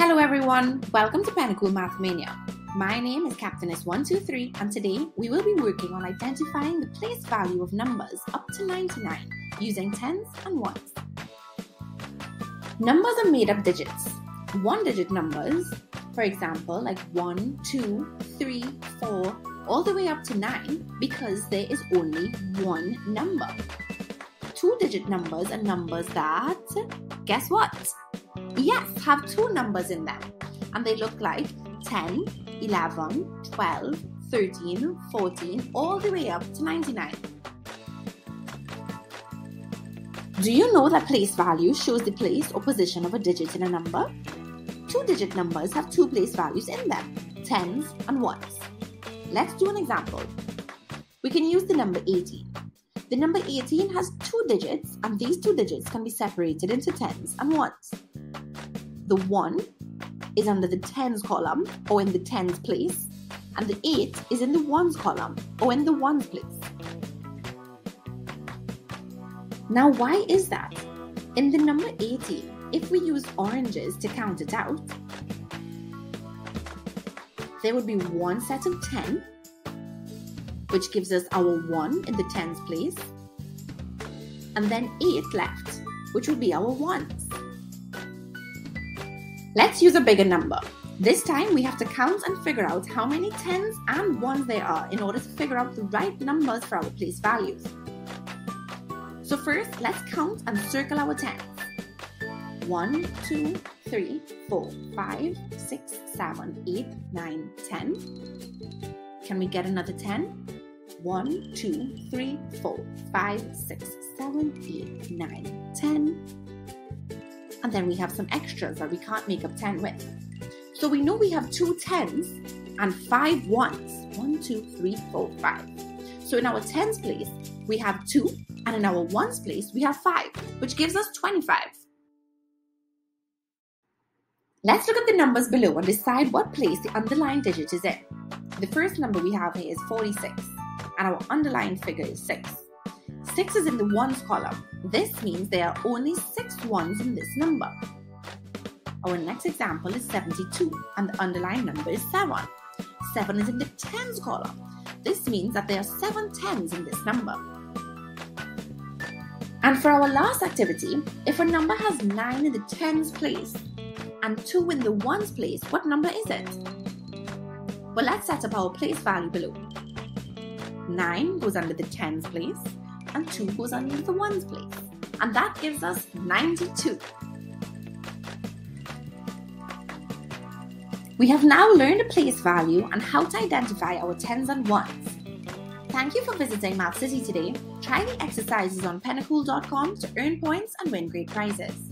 Hello everyone, welcome to Pennacool Mathmania. My name is Captainess123 and today we will be working on identifying the place value of numbers up to 99 using tens and ones. Numbers are made up digits. One digit numbers, for example, like 1, 2, 3, 4, all the way up to 9 because there is only one number. Two digit numbers are numbers that, guess what? Yes, have two numbers in them. And they look like 10, 11, 12, 13, 14, all the way up to 99. Do you know that place value shows the place or position of a digit in a number? Two digit numbers have two place values in them, tens and ones. Let's do an example. We can use the number 18. The number 18 has two digits, and these two digits can be separated into tens and ones the 1 is under the tens column or in the tens place, and the 8 is in the ones column or in the ones place. Now, why is that? In the number 18, if we use oranges to count it out, there would be one set of 10, which gives us our 1 in the tens place, and then 8 left, which would be our ones. Let's use a bigger number. This time we have to count and figure out how many tens and ones there are in order to figure out the right numbers for our place values. So first, let's count and circle our tens. 1, 2, 3, 4, 5, 6, 7, 8, 9, 10. Can we get another 10? 1, 2, 3, 4, 5, 6, 7, 8, 9, 10 and then we have some extras that we can't make up 10 with. So we know we have two tens and five ones. One, two, three, four, five. So in our tens place, we have two, and in our ones place, we have five, which gives us 25. Let's look at the numbers below and decide what place the underlying digit is in. The first number we have here is 46, and our underlying figure is 6. 6 is in the ones column. This means there are only 6 ones in this number. Our next example is 72 and the underlying number is 7. 7 is in the tens column. This means that there are 7 tens in this number. And for our last activity, if a number has 9 in the tens place and 2 in the ones place, what number is it? Well, let's set up our place value below. 9 goes under the tens place, and 2 goes under the ones place. And that gives us 92. We have now learned a place value and how to identify our tens and ones. Thank you for visiting Math City today. Try the exercises on pennacool.com to earn points and win great prizes.